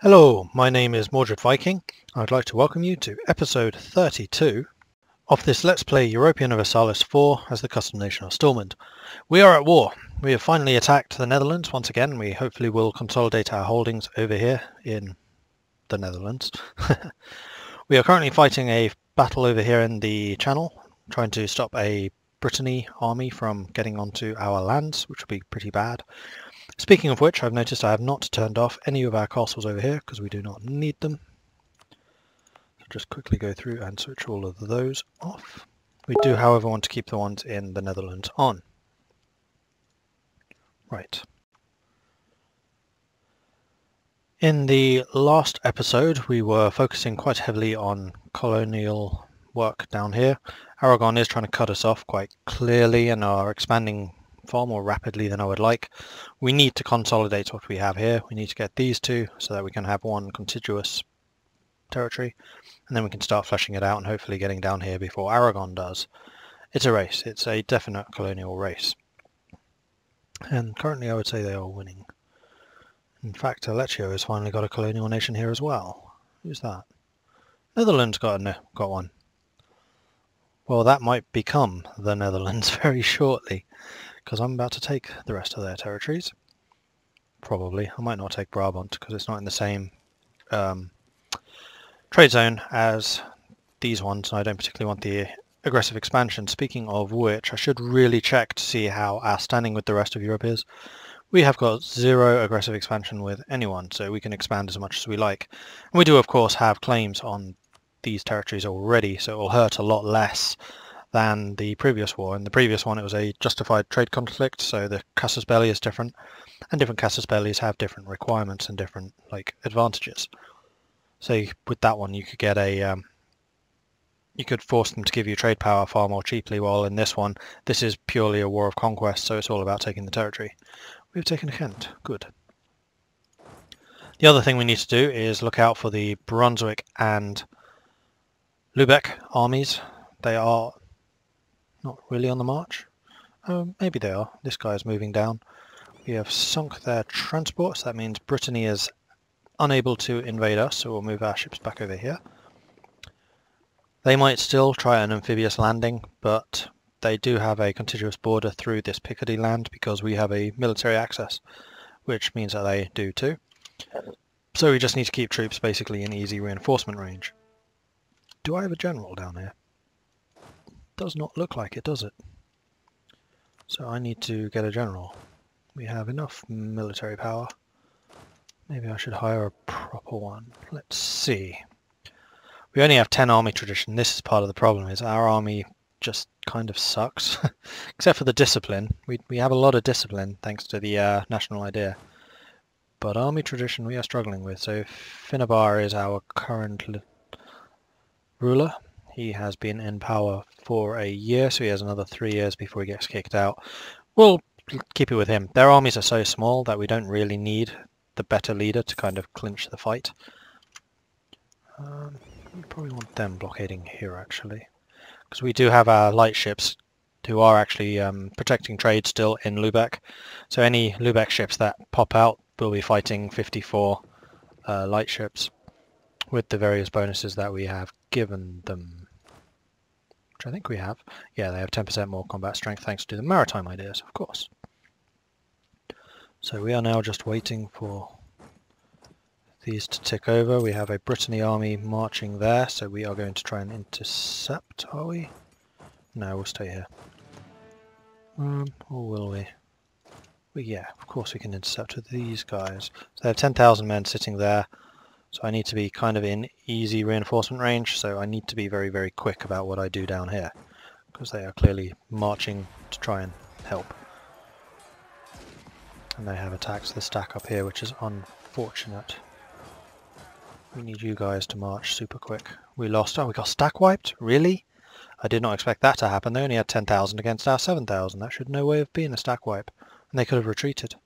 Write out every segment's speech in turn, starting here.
Hello, my name is Mordred Viking. I'd like to welcome you to episode 32 of this Let's Play Europa Universalis 4 as the custom nation of Stormund. We are at war. We have finally attacked the Netherlands once again. We hopefully will consolidate our holdings over here in the Netherlands. we are currently fighting a battle over here in the channel, trying to stop a Brittany army from getting onto our lands, which would be pretty bad. Speaking of which, I've noticed I have not turned off any of our castles over here because we do not need them So just quickly go through and switch all of those off. We do, however, want to keep the ones in the Netherlands on. Right. In the last episode, we were focusing quite heavily on colonial work down here. Aragon is trying to cut us off quite clearly and are expanding far more rapidly than I would like. We need to consolidate what we have here. We need to get these two so that we can have one contiguous territory and then we can start fleshing it out and hopefully getting down here before Aragon does. It's a race. It's a definite colonial race. And currently I would say they are winning. In fact, Aleccio has finally got a colonial nation here as well. Who's that? Netherlands got, a, got one. Well, that might become the Netherlands very shortly, because I'm about to take the rest of their territories. Probably. I might not take Brabant, because it's not in the same um, trade zone as these ones. I don't particularly want the aggressive expansion. Speaking of which, I should really check to see how our standing with the rest of Europe is. We have got zero aggressive expansion with anyone, so we can expand as much as we like. And we do, of course, have claims on these territories already, so it will hurt a lot less than the previous war. In the previous one, it was a justified trade conflict, so the casus belli is different, and different casus bellis have different requirements and different like advantages. So with that one, you could get a, um, you could force them to give you trade power far more cheaply, while in this one, this is purely a war of conquest, so it's all about taking the territory. We've taken Kent. Good. The other thing we need to do is look out for the Brunswick and Lubeck armies. They are not really on the march. Oh, maybe they are. This guy is moving down. We have sunk their transports. That means Brittany is unable to invade us, so we'll move our ships back over here. They might still try an amphibious landing, but they do have a contiguous border through this Picardy land because we have a military access, which means that they do too. So we just need to keep troops basically in easy reinforcement range. Do I have a general down here? Does not look like it, does it? So I need to get a general. We have enough military power. Maybe I should hire a proper one. Let's see. We only have 10 army tradition. This is part of the problem, is our army just kind of sucks. Except for the discipline. We, we have a lot of discipline, thanks to the uh, national idea. But army tradition we are struggling with. So Finabar is our current ruler. He has been in power for a year, so he has another three years before he gets kicked out. We'll keep it with him. Their armies are so small that we don't really need the better leader to kind of clinch the fight. Um, we probably want them blockading here actually, because we do have our light ships who are actually um, protecting trade still in Lubeck. So any Lubeck ships that pop out will be fighting 54 uh, light ships with the various bonuses that we have given them. Which I think we have. Yeah, they have 10% more combat strength thanks to the maritime ideas, of course. So we are now just waiting for these to tick over. We have a Brittany army marching there, so we are going to try and intercept, are we? No, we'll stay here. Um, or will we? Well, yeah, of course we can intercept with these guys. So they have 10,000 men sitting there, so I need to be kind of in easy reinforcement range, so I need to be very, very quick about what I do down here, because they are clearly marching to try and help and they have attacked the stack up here, which is unfortunate. We need you guys to march super quick. We lost... Oh, we got stack wiped? Really? I did not expect that to happen. They only had 10,000 against our 7,000. That should no way have been a stack wipe. And they could have retreated.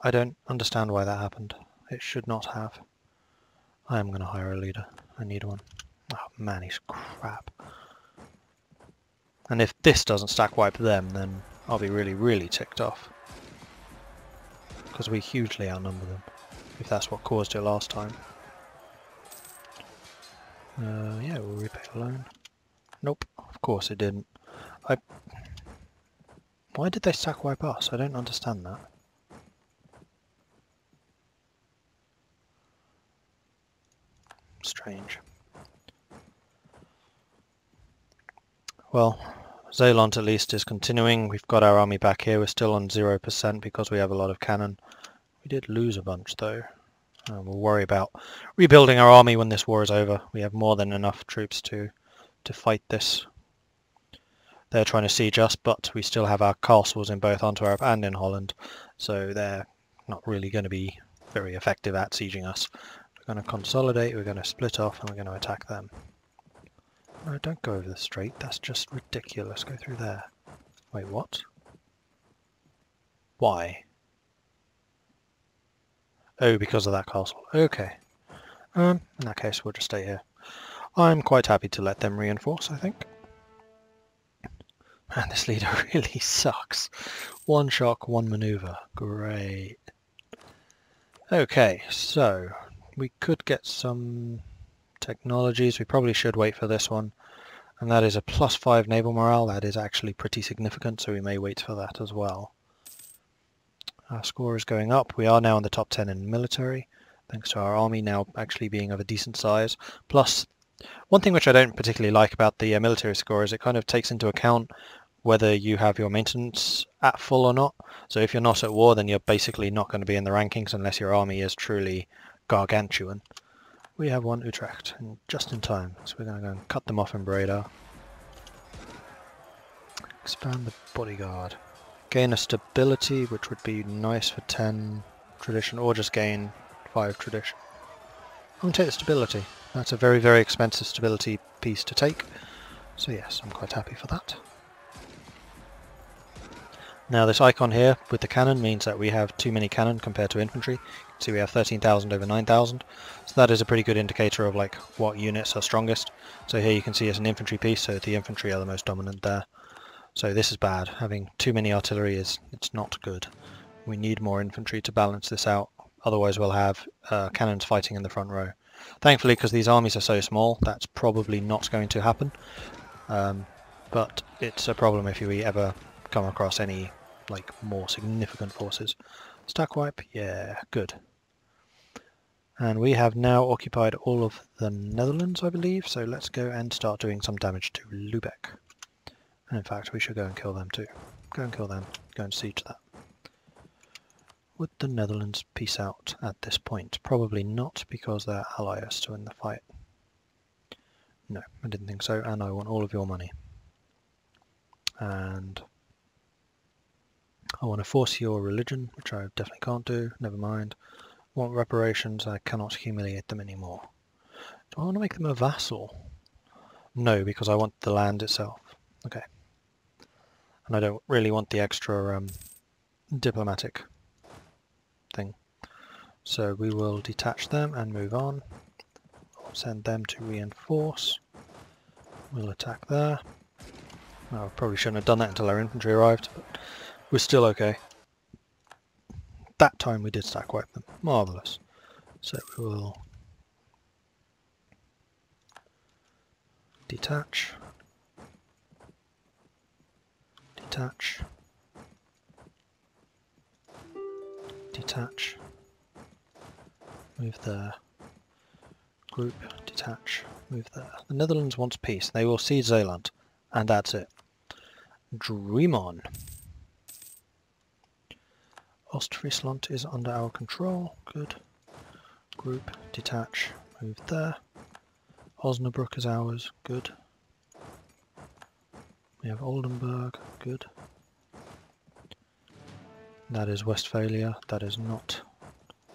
I don't understand why that happened. It should not have. I am going to hire a leader. I need one. Oh man, he's crap. And if this doesn't stack wipe them, then I'll be really, really ticked off because we hugely outnumber them. if that's what caused it last time. Uh, yeah, we'll repay the loan. Nope, of course it didn't. I... Why did they stack wipe us? I don't understand that. Strange. Well, Zealand at least is continuing. We've got our army back here. We're still on 0% because we have a lot of cannon. We did lose a bunch though. Uh, we'll worry about rebuilding our army when this war is over. We have more than enough troops to to fight this. They're trying to siege us, but we still have our castles in both Antwerp and in Holland, so they're not really going to be very effective at sieging us. We're going to consolidate, we're going to split off, and we're going to attack them. No, don't go over the street. That's just ridiculous. Go through there. Wait, what? Why? Oh, because of that castle. Okay. Um, in that case, we'll just stay here. I'm quite happy to let them reinforce, I think. Man, this leader really sucks. One shock, one maneuver. Great. Okay, so we could get some technologies. We probably should wait for this one. And that is a plus 5 naval morale. That is actually pretty significant, so we may wait for that as well. Our score is going up. We are now in the top 10 in military, thanks to our army now actually being of a decent size. Plus, one thing which I don't particularly like about the uh, military score is it kind of takes into account whether you have your maintenance at full or not. So if you're not at war, then you're basically not going to be in the rankings unless your army is truly gargantuan. We have one Utrecht, and just in time, so we're going to go and cut them off in Breda. Expand the bodyguard. Gain a stability, which would be nice for 10 tradition, or just gain 5 tradition. I'm going to take the stability. That's a very, very expensive stability piece to take. So yes, I'm quite happy for that. Now this icon here with the cannon means that we have too many cannon compared to infantry. See we have 13,000 over 9,000. So that is a pretty good indicator of like what units are strongest. So here you can see it's an infantry piece, so the infantry are the most dominant there. So this is bad. Having too many artillery is it's not good. We need more infantry to balance this out. Otherwise we'll have uh, cannons fighting in the front row. Thankfully, because these armies are so small, that's probably not going to happen. Um, but it's a problem if you ever come across any like more significant forces. Stack wipe, yeah, good. And we have now occupied all of the Netherlands, I believe, so let's go and start doing some damage to Lubeck. And in fact, we should go and kill them too. Go and kill them, go and siege that. Would the Netherlands peace out at this point? Probably not, because their ally is still in the fight. No, I didn't think so, and I want all of your money. And I want to force your religion, which I definitely can't do, never mind. Want reparations, I cannot humiliate them anymore. Do I want to make them a vassal? No, because I want the land itself. Okay. And I don't really want the extra um, diplomatic thing. So we will detach them and move on. Send them to reinforce. We'll attack there. I probably shouldn't have done that until our infantry arrived, but we're still okay. That time we did stack wipe them. Marvellous. So we will detach, detach, detach, move there, group, detach, move there. The Netherlands wants peace. They will cede Zeeland, and that's it. Dream on. Ostfriesland is under our control. Good. Group, detach, move there. Osnabrück is ours. Good. We have Oldenburg. Good. That is Westphalia. That is not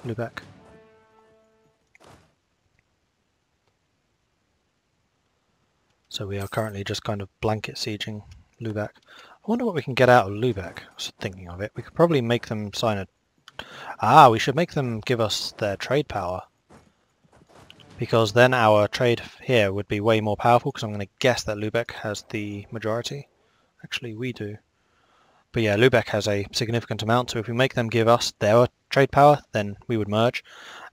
Lubeck. So we are currently just kind of blanket sieging Lubeck. I wonder what we can get out of Lubeck. I was thinking of it. We could probably make them sign a... Ah, we should make them give us their trade power. Because then our trade here would be way more powerful, because I'm going to guess that Lubeck has the majority. Actually, we do. But yeah, Lubeck has a significant amount, so if we make them give us their trade power, then we would merge,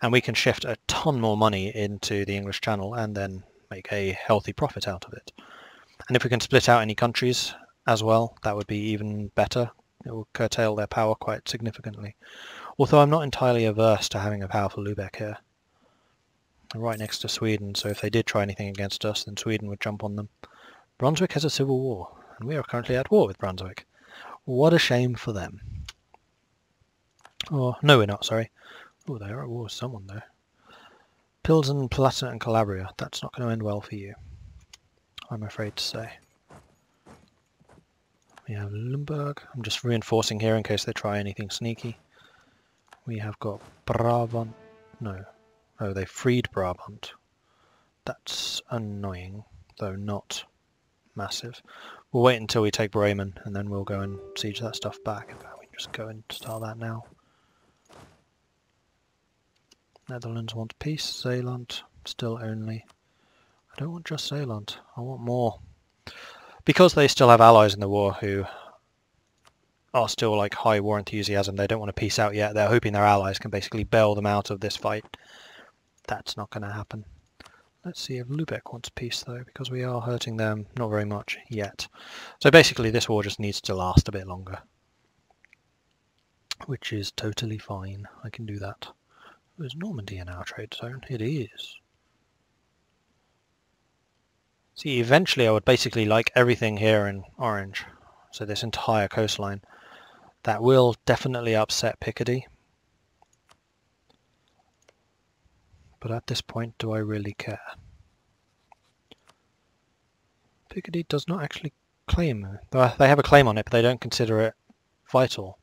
and we can shift a ton more money into the English Channel and then make a healthy profit out of it. And if we can split out any countries as well, that would be even better. It will curtail their power quite significantly. Although I'm not entirely averse to having a powerful Lubeck here. They're right next to Sweden, so if they did try anything against us, then Sweden would jump on them. Brunswick has a civil war, and we are currently at war with Brunswick. What a shame for them. Oh, no we're not, sorry. Oh, they are at war with someone though. Pilsen, Palatinate and Calabria. That's not going to end well for you. I'm afraid to say. We have Limburg. I'm just reinforcing here in case they try anything sneaky. We have got Brabant. No. Oh, they freed Brabant. That's annoying, though not massive. We'll wait until we take Bremen, and then we'll go and siege that stuff back. We can just go and start that now. Netherlands wants peace. Zeeland, still only. I don't want just Zeeland. I want more. Because they still have allies in the war who are still like high war enthusiasm, they don't want to peace out yet. They're hoping their allies can basically bail them out of this fight. That's not going to happen. Let's see if Lubeck wants peace though, because we are hurting them not very much yet. So basically this war just needs to last a bit longer. Which is totally fine. I can do that. Is Normandy in our trade zone? It is. See, eventually I would basically like everything here in orange. So this entire coastline. That will definitely upset Picardy. But at this point, do I really care? Picardy does not actually claim. Uh, they have a claim on it, but they don't consider it vital.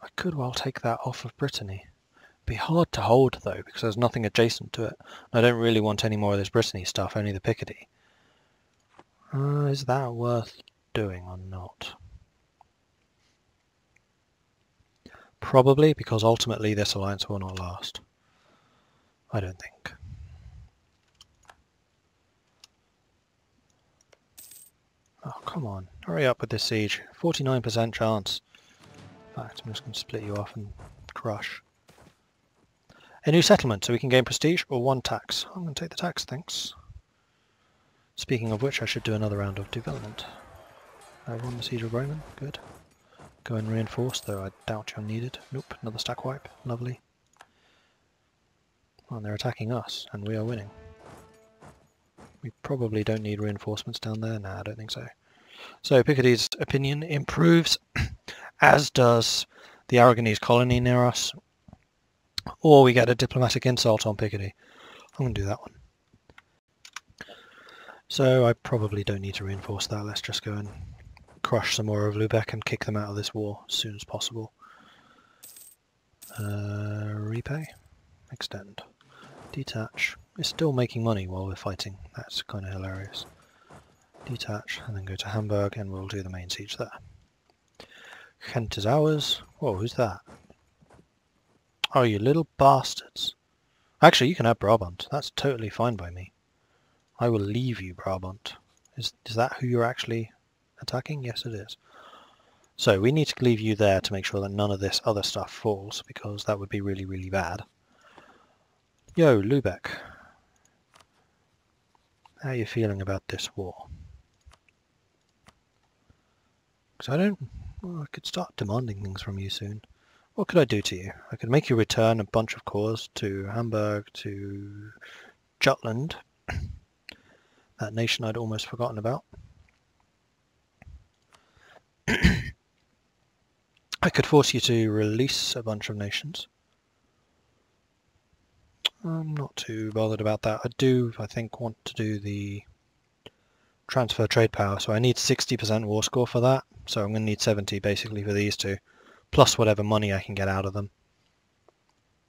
I could well take that off of Brittany. Be hard to hold though, because there's nothing adjacent to it. I don't really want any more of this Brittany stuff, only the Picardy. Uh, is that worth doing or not? Probably, because ultimately this alliance will not last. I don't think. Oh, come on. Hurry up with this siege. 49% chance. In fact, I'm just going to split you off and crush. A new settlement, so we can gain prestige or one tax. I'm going to take the tax, thanks. Speaking of which, I should do another round of development. I won the siege of Roman, good. Go and reinforce, though I doubt you're needed. Nope, another stack wipe, lovely. Well, they're attacking us, and we are winning. We probably don't need reinforcements down there. Nah, I don't think so. So Picardy's opinion improves as does the Aragonese colony near us, or we get a diplomatic insult on Picardy. I'm going to do that one. So I probably don't need to reinforce that. Let's just go and crush some more of Lubeck and kick them out of this war as soon as possible. Uh, repay, extend, detach. We're still making money while we're fighting. That's kind of hilarious. Detach and then go to Hamburg and we'll do the main siege there. Kent is ours. Whoa, who's that? Oh, you little bastards. Actually, you can have Brabant. That's totally fine by me. I will leave you, Brabant. Is, is that who you're actually attacking? Yes, it is. So we need to leave you there to make sure that none of this other stuff falls, because that would be really, really bad. Yo, Lubeck. How are you feeling about this war? Because I don't well, I could start demanding things from you soon. What could I do to you? I could make you return a bunch of cores to Hamburg, to Jutland, that nation I'd almost forgotten about. I could force you to release a bunch of nations. I'm not too bothered about that. I do, I think, want to do the transfer trade power, so I need 60% war score for that. So I'm going to need 70 basically for these two, plus whatever money I can get out of them.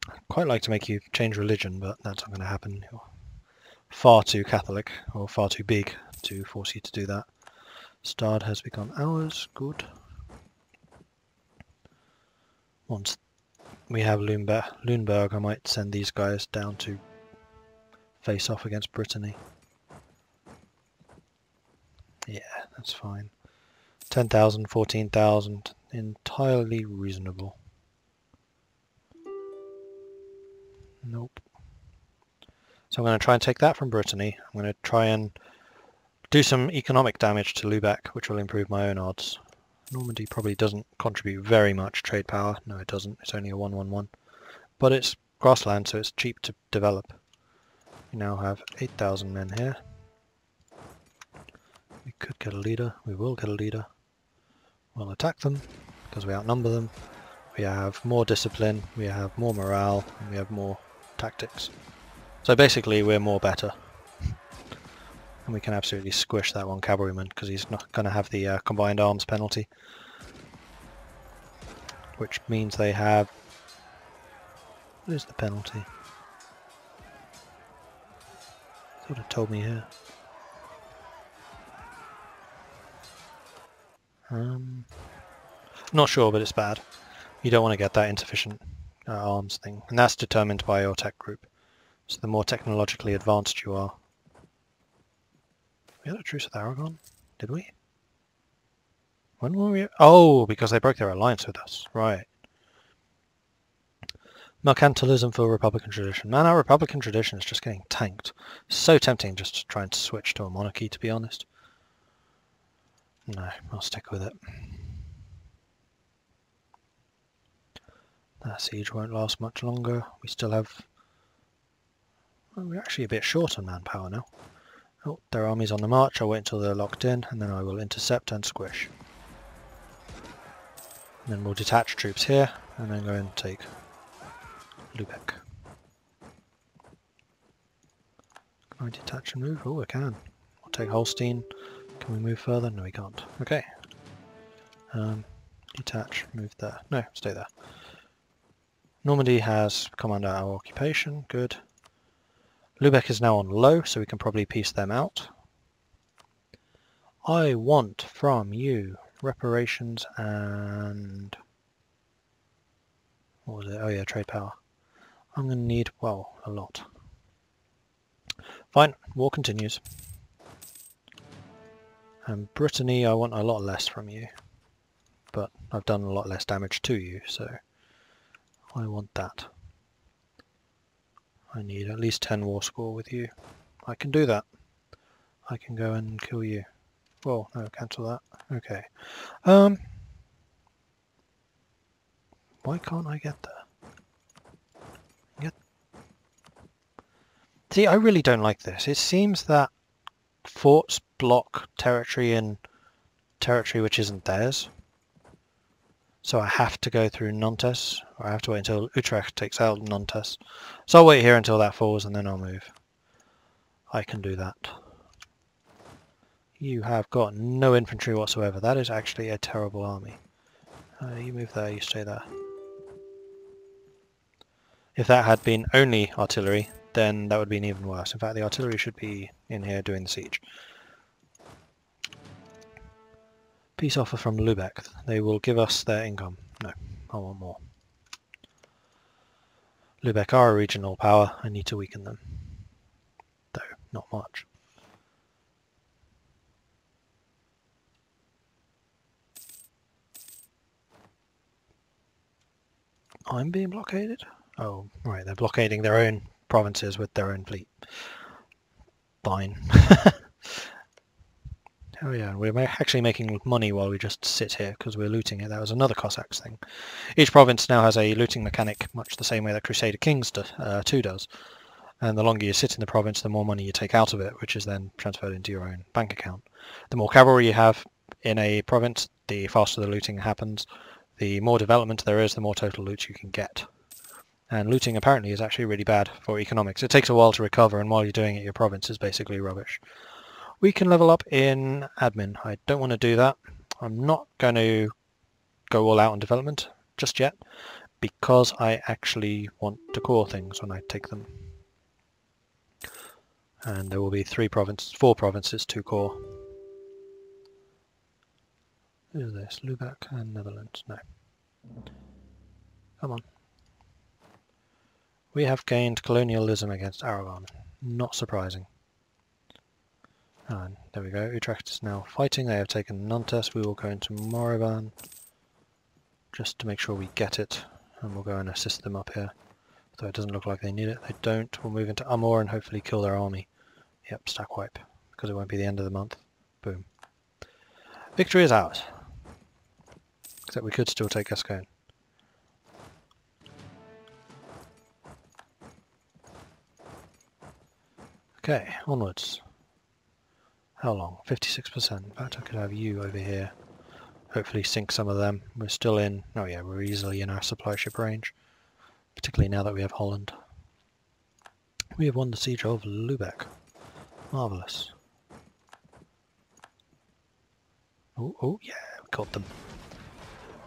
I'd quite like to make you change religion, but that's not going to happen. You're far too Catholic, or far too big to force you to do that. Stad has become ours, good. Once we have Lüneburg, I might send these guys down to face off against Brittany. Yeah, that's fine. 10,000, 14,000, entirely reasonable. Nope. So I'm going to try and take that from Brittany. I'm going to try and do some economic damage to Lubeck, which will improve my own odds. Normandy probably doesn't contribute very much trade power. No, it doesn't. It's only a 111. But it's grassland, so it's cheap to develop. We now have 8,000 men here. We could get a leader. We will get a leader. We'll attack them because we outnumber them. We have more discipline, we have more morale, and we have more tactics. So basically we're more better. And we can absolutely squish that one cavalryman because he's not going to have the uh, combined arms penalty. Which means they have... What is the penalty? Thought it told me here. Um, not sure, but it's bad. You don't want to get that insufficient uh, arms thing, and that's determined by your tech group. So the more technologically advanced you are. We had a truce with Aragon, did we? When were we? Oh, because they broke their alliance with us, right. Mercantilism for Republican tradition. Man, our Republican tradition is just getting tanked. So tempting just to try and switch to a monarchy, to be honest. No, I'll stick with it. That siege won't last much longer. We still have... Well, we're actually a bit short on manpower now. Oh, their army's on the march. I'll wait until they're locked in, and then I will intercept and squish. And then we'll detach troops here, and then go and take Lubeck. Can I detach and move? Oh, I can. I'll take Holstein. Can we move further? No, we can't. Okay. Um, detach, move there. No, stay there. Normandy has come under our occupation, good. Lubeck is now on low, so we can probably peace them out. I want from you reparations and... What was it? Oh yeah, trade power. I'm going to need, well, a lot. Fine, war continues. And Brittany, I want a lot less from you. But I've done a lot less damage to you, so... I want that. I need at least 10 war score with you. I can do that. I can go and kill you. Well, no, cancel that. Okay. Um. Why can't I get there? Get. See, I really don't like this. It seems that forts block territory in territory which isn't theirs. So I have to go through Nantes, or I have to wait until Utrecht takes out Nantes. So I'll wait here until that falls and then I'll move. I can do that. You have got no infantry whatsoever. That is actually a terrible army. Uh, you move there, you stay there. If that had been only artillery, then that would have been even worse. In fact, the artillery should be in here doing the siege. Peace offer from Lubeck. They will give us their income. No, I want more. Lubeck are a regional power. I need to weaken them. Though, not much. I'm being blockaded? Oh, right, they're blockading their own provinces with their own fleet. Fine. Oh yeah, we're actually making money while we just sit here because we're looting it. That was another Cossacks thing. Each province now has a looting mechanic, much the same way that Crusader Kings do, uh, 2 does. And the longer you sit in the province, the more money you take out of it, which is then transferred into your own bank account. The more cavalry you have in a province, the faster the looting happens. The more development there is, the more total loot you can get. And looting apparently is actually really bad for economics. It takes a while to recover, and while you're doing it, your province is basically rubbish. We can level up in admin. I don't want to do that. I'm not going to go all out on development just yet because I actually want to core things when I take them. And there will be three provinces, four provinces to core. Who's this? Lubeck and Netherlands? No. Come on. We have gained colonialism against Aragon. Not surprising. And there we go. Utrecht is now fighting. They have taken Nantes. We will go into Morbihan just to make sure we get it. And we'll go and assist them up here. Though it doesn't look like they need it. They don't. We'll move into Amur and hopefully kill their army. Yep, stack wipe. Because it won't be the end of the month. Boom. Victory is ours. Except we could still take Gascon. Okay, onwards. How long? 56%. In fact, I could have you over here. Hopefully sink some of them. We're still in... Oh yeah, we're easily in our supply ship range. Particularly now that we have Holland. We have won the siege of Lubeck. Marvellous. Oh, oh, yeah, we caught them.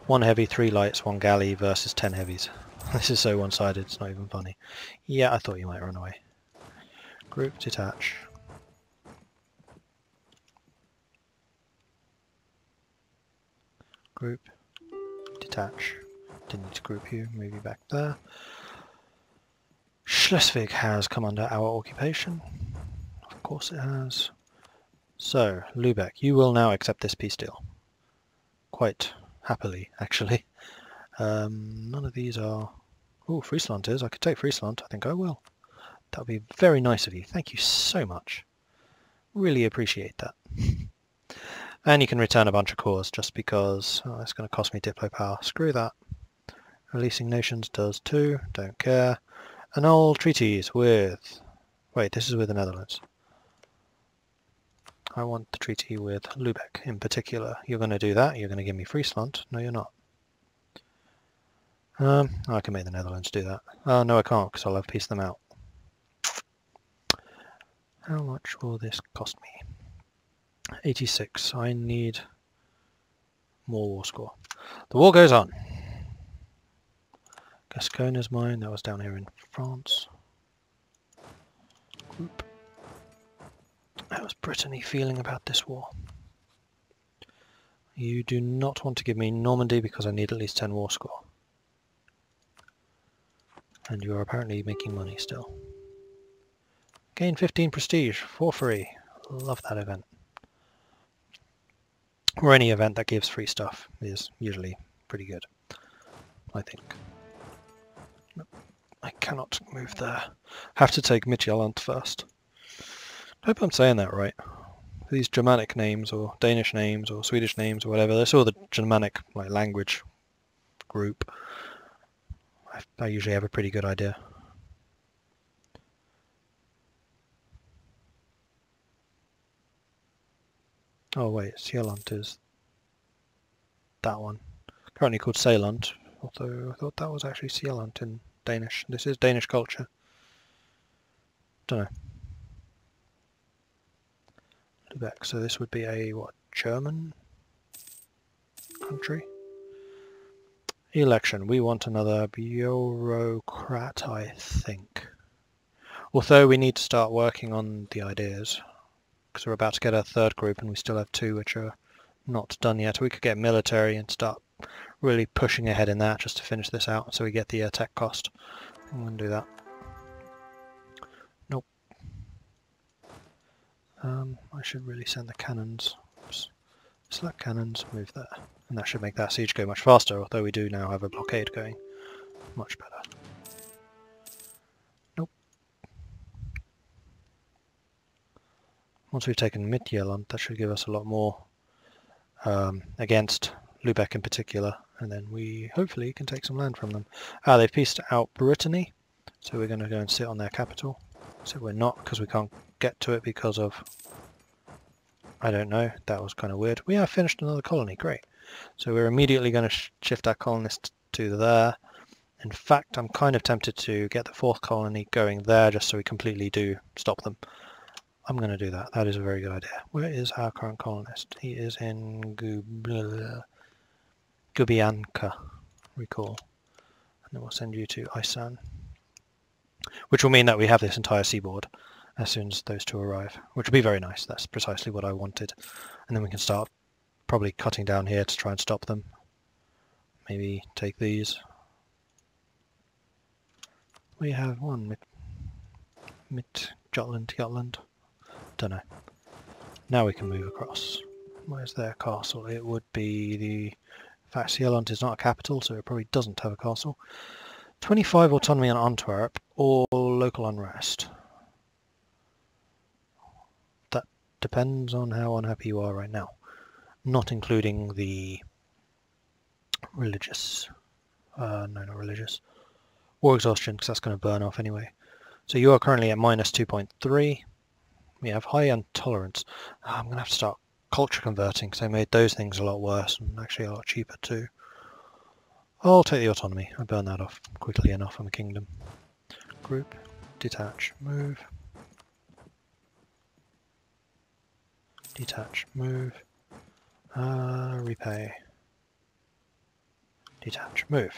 One heavy, three lights, one galley versus ten heavies. This is so one-sided, it's not even funny. Yeah, I thought you might run away. Group detach. Group detach. Didn't need to group you, move you back there. Schleswig has come under our occupation. Of course it has. So, Lubeck, you will now accept this peace deal. Quite happily, actually. Um, none of these are... Oh, Friesland is. I could take Friesland. I think I will. That would be very nice of you. Thank you so much. Really appreciate that. and you can return a bunch of cores just because oh, it's going to cost me Diplo power. Screw that. Releasing nations does too. Don't care. Annul treaties with... Wait, this is with the Netherlands. I want the treaty with Lubeck in particular. You're going to do that. You're going to give me Friesland. No, you're not. Um, I can make the Netherlands do that. Oh, no, I can't because I'll have peaced them out. How much will this cost me? 86. I need more war score. The war goes on. Gascogne is mine. That was down here in France. Group. How's Brittany feeling about this war? You do not want to give me Normandy because I need at least 10 war score. And you are apparently making money still. Gain 15 prestige for free. Love that event. Or any event that gives free stuff is usually pretty good, I think. I cannot move there. Have to take Midtjylland first. hope I'm saying that right. These Germanic names or Danish names or Swedish names or whatever, that's all the Germanic like language group. I, I usually have a pretty good idea. Oh wait, Sealand is that one. Currently called Sealand, although I thought that was actually Sealand in Danish. This is Danish culture. Don't know. Lubeck, so this would be a, what, German country? Election. We want another bureaucrat, I think. Although we need to start working on the ideas because we're about to get our third group and we still have two which are not done yet. We could get military and start really pushing ahead in that just to finish this out so we get the uh, tech cost. I'm going to do that. Nope. Um, I should really send the cannons. Oops. Select cannons, move that. And that should make that siege go much faster, although we do now have a blockade going. Much better. Once we've taken Midtjylland, that should give us a lot more um, against Lubeck in particular, and then we hopefully can take some land from them. Ah, they've peaced out Brittany, so we're going to go and sit on their capital. So we're not, because we can't get to it because of... I don't know, that was kind of weird. We have finished another colony, great. So we're immediately going to sh shift our colonists to there. In fact, I'm kind of tempted to get the fourth colony going there just so we completely do stop them. I'm going to do that. That is a very good idea. Where is our current colonist? He is in Gub Gubianka, recall. And then we'll send you to Isan. Which will mean that we have this entire seaboard as soon as those two arrive, which will be very nice. That's precisely what I wanted. And then we can start probably cutting down here to try and stop them. Maybe take these. We have won mid Jutland, Jutland. Don't know. Now we can move across. Where's their castle? It would be the... In fact, is not a capital, so it probably doesn't have a castle. 25 autonomy on Antwerp, or local unrest. That depends on how unhappy you are right now. Not including the religious. Uh, no, not religious. War exhaustion, because that's going to burn off anyway. So you are currently at minus 2.3. We have high intolerance. Ah, I'm going to have to start culture converting because I made those things a lot worse and actually a lot cheaper too. I'll take the autonomy. I burn that off quickly enough on the kingdom. Group, detach, move. Detach, move. Uh, repay. Detach, move.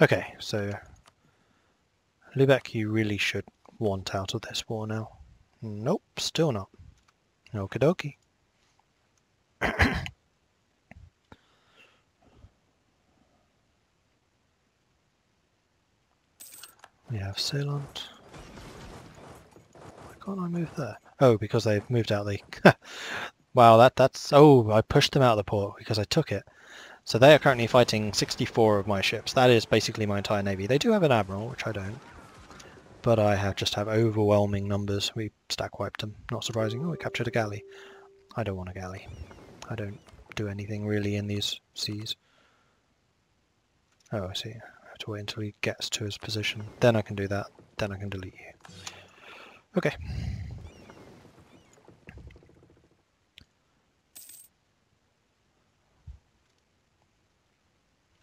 Okay, so Lubeck you really should want out of this war now. Nope, still not. Okie dokie. we have Ceylon. Why can't I move there? Oh, because they've moved out the... wow, that that's... Oh, I pushed them out of the port because I took it. So they are currently fighting 64 of my ships. That is basically my entire navy. They do have an admiral, which I don't. But I have just have overwhelming numbers. We stack wiped them. Not surprising. Oh, we captured a galley. I don't want a galley. I don't do anything really in these seas. Oh, I see. I have to wait until he gets to his position. Then I can do that. Then I can delete you. Okay.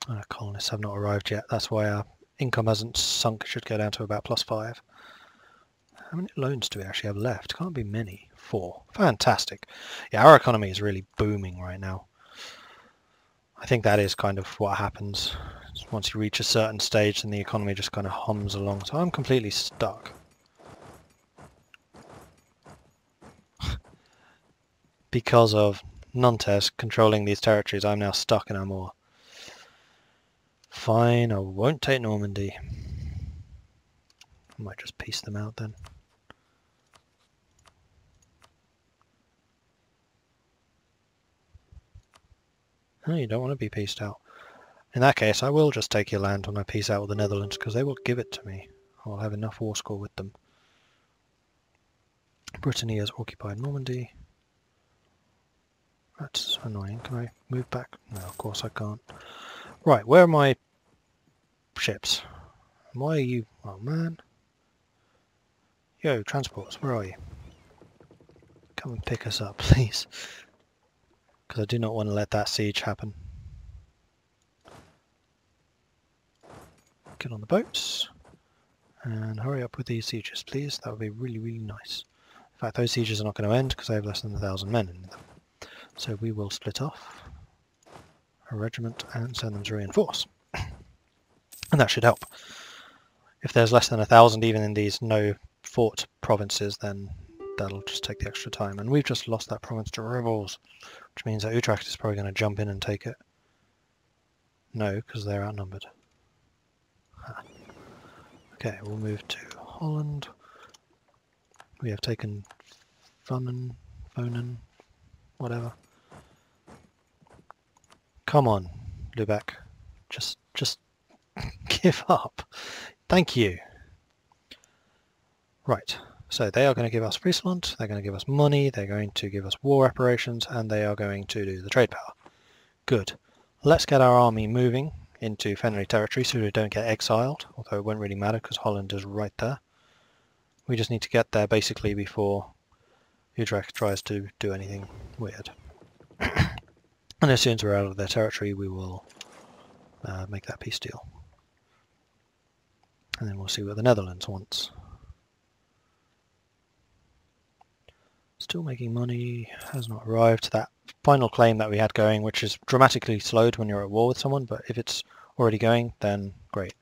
Uh, colonists have not arrived yet. That's why our income hasn't sunk. Should go down to about plus five. How many loans do we actually have left? Can't be many. Four. Fantastic. Yeah, our economy is really booming right now. I think that is kind of what happens. Once you reach a certain stage, then the economy just kind of hums along. So I'm completely stuck. because of Nantes controlling these territories, I'm now stuck in Amur. Fine, I won't take Normandy. I might just peace them out then. No, you don't want to be peaced out. In that case, I will just take your land when I peace out with the Netherlands, because they will give it to me. I'll have enough war score with them. Brittany has occupied Normandy. That's annoying. Can I move back? No, of course I can't. Right, where are my ships? Why are you... Oh, man. Yo, transports, where are you? Come and pick us up, please because I do not want to let that siege happen. Get on the boats and hurry up with these sieges please, that would be really really nice. In fact those sieges are not going to end because I have less than a thousand men in them. So we will split off a regiment and send them to reinforce. And that should help. If there's less than a thousand even in these no fort provinces then that'll just take the extra time. And we've just lost that province to rebels, which means that Utrecht is probably going to jump in and take it. No, because they're outnumbered. Huh. Okay, we'll move to Holland. We have taken Funen, Fonen, whatever. Come on, Lubeck. Just, just give up. Thank you. Right. So they are going to give us Friesland, they're going to give us money, they're going to give us war reparations, and they are going to do the trade power. Good. Let's get our army moving into Fenry territory so we don't get exiled, although it won't really matter because Holland is right there. We just need to get there basically before Utrecht tries to do anything weird. and as soon as we're out of their territory we will uh, make that peace deal. And then we'll see what the Netherlands wants. Still making money, has not arrived. To that final claim that we had going, which is dramatically slowed when you're at war with someone, but if it's already going, then great.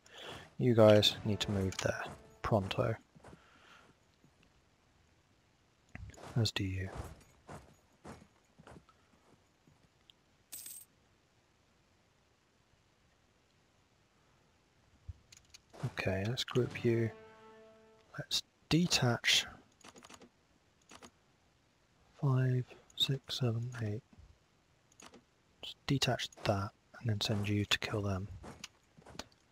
You guys need to move there. Pronto. As do you. Okay, let's group you. Let's detach five, six, seven, eight. Just detach that and then send you to kill them.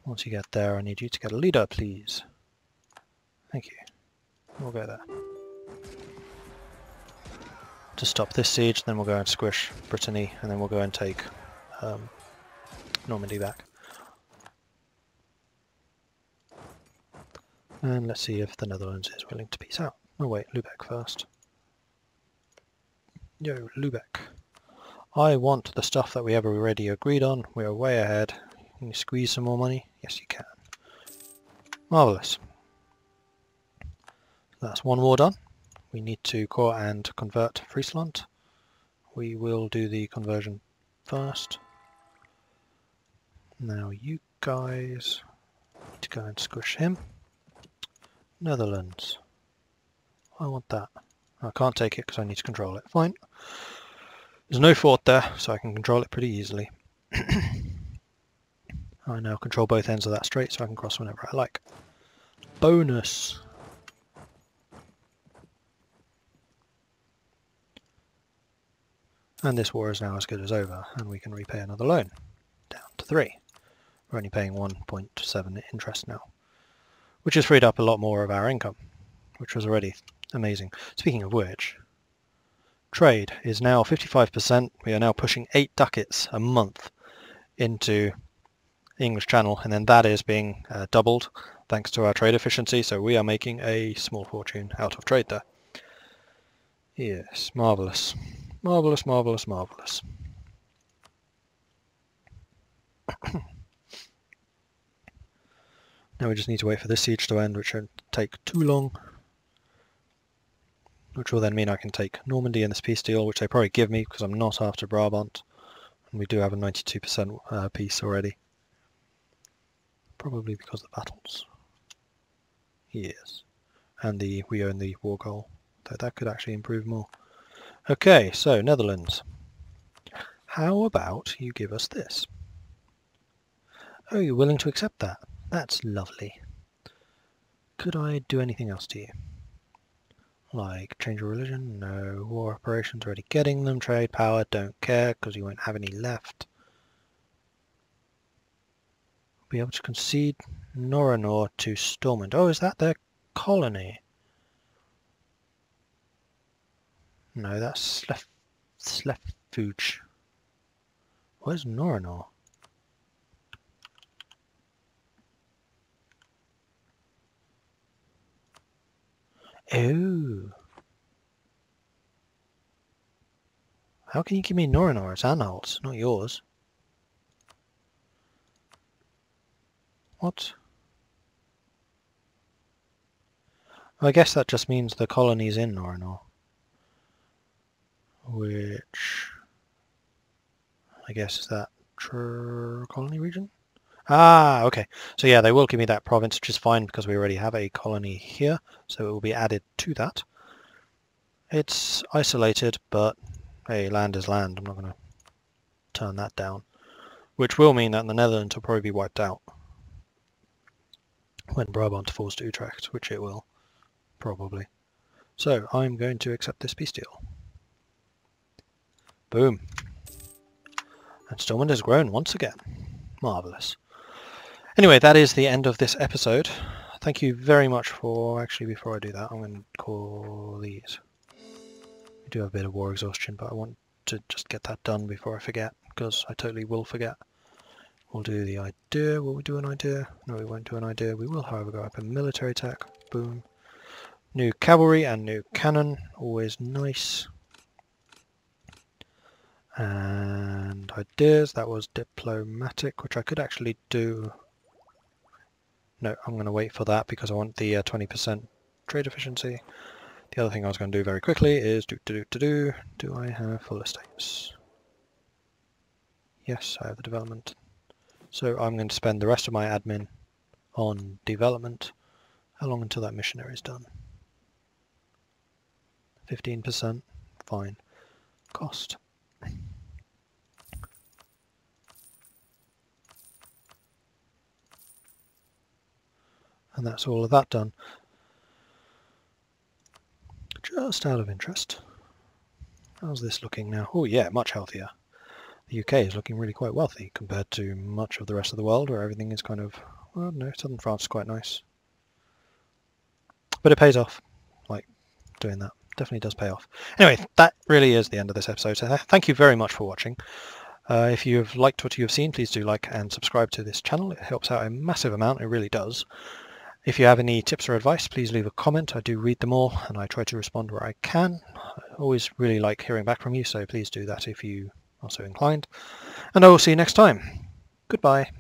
Once you get there, I need you to get a leader, please. Thank you. We'll go there. To stop this siege, then we'll go and squish Brittany, and then we'll go and take um, Normandy back. And let's see if the Netherlands is willing to peace out. Oh wait, Lubeck first. Yo, Lubeck. I want the stuff that we have already agreed on. We are way ahead. Can you squeeze some more money? Yes, you can. Marvellous. That's one war done. We need to core and convert Friesland. We will do the conversion first. Now you guys need to go and squish him. Netherlands. I want that. I can't take it because I need to control it. Fine. There's no fort there, so I can control it pretty easily. I now control both ends of that strait, so I can cross whenever I like. Bonus! And this war is now as good as over, and we can repay another loan. Down to 3. We're only paying 1.7 interest now which has freed up a lot more of our income, which was already amazing. Speaking of which, trade is now 55%. We are now pushing 8 ducats a month into the English Channel, and then that is being uh, doubled thanks to our trade efficiency, so we are making a small fortune out of trade there. Yes, marvellous. Marvellous, marvellous, marvellous. Now we just need to wait for this siege to end, which won't take too long. Which will then mean I can take Normandy in this peace deal, which they probably give me because I'm not after Brabant. And we do have a 92% uh, peace already. Probably because of the battles. Yes. And the we own the war goal. Though that could actually improve more. Okay, so Netherlands. How about you give us this? Oh, you're willing to accept that? That's lovely. Could I do anything else to you? Like change your religion? No. War reparations, already getting them. Trade power, don't care because you won't have any left. Be able to concede Noranor to Stormont. Oh, is that their colony? No, that's Slef Slefuge. Where's Noranor? Oh. How can you give me Norinor? It's Anhalt's, not yours. What? I guess that just means the colony's in Norinor. Which... I guess is that True colony region? Ah, okay. So yeah, they will give me that province, which is fine because we already have a colony here, so it will be added to that. It's isolated, but hey, land is land. I'm not going to turn that down. Which will mean that the Netherlands will probably be wiped out when Brabant falls to Utrecht, which it will, probably. So I'm going to accept this peace deal. Boom. And Stormont has grown once again. Marvellous. Anyway, that is the end of this episode. Thank you very much for... Actually, before I do that, I'm going to call these. We do have a bit of war exhaustion, but I want to just get that done before I forget, because I totally will forget. We'll do the idea. Will we do an idea? No, we won't do an idea. We will, however, go up in military tech. Boom. New cavalry and new cannon. Always nice. And ideas. That was diplomatic, which I could actually do no, I'm going to wait for that because I want the 20% uh, trade efficiency. The other thing I was going to do very quickly is do do do do. Do I have full estates? Yes, I have the development. So I'm going to spend the rest of my admin on development. How long until that missionary is done? 15%. Fine. Cost. And that's all of that done. Just out of interest, How's this looking now? Oh yeah, much healthier. The UK is looking really quite wealthy compared to much of the rest of the world where everything is kind of, well, no, southern France is quite nice. But it pays off, like doing that. Definitely does pay off. Anyway, that really is the end of this episode. So thank you very much for watching. Uh, if you've liked what you've seen, please do like and subscribe to this channel. It helps out a massive amount. It really does. If you have any tips or advice, please leave a comment. I do read them all and I try to respond where I can. I always really like hearing back from you, so please do that if you are so inclined. And I will see you next time. Goodbye.